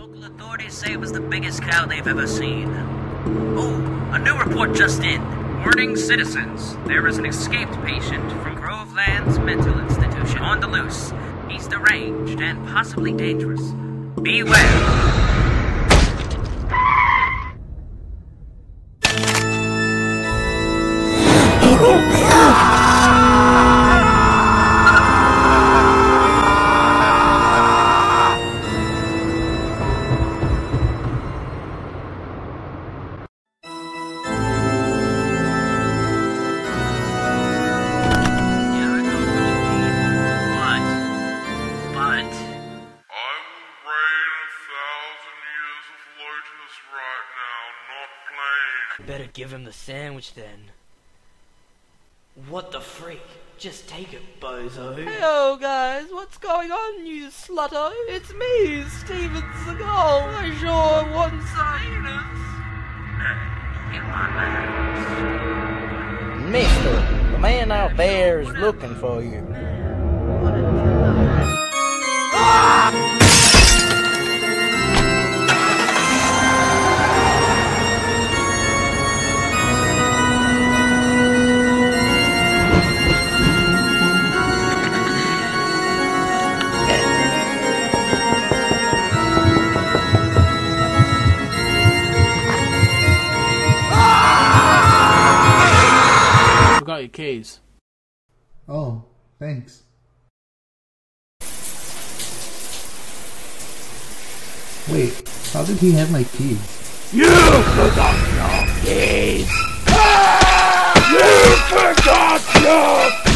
Local authorities say it was the biggest cow they've ever seen. Oh, a new report just in. Warning citizens, there is an escaped patient from Groveland's mental institution on the loose. He's deranged and possibly dangerous. Beware. Not plain. Better give him the sandwich then. What the freak? Just take it, bozo. Hello, guys. What's going on, you slutto? It's me, Steven Seagal. I sure want some anus. Mister, the man out there is looking for you. Forgot your keys. Oh, thanks. Wait, how did he have my keys? You forgot your keys! Ah! You forgot your keys!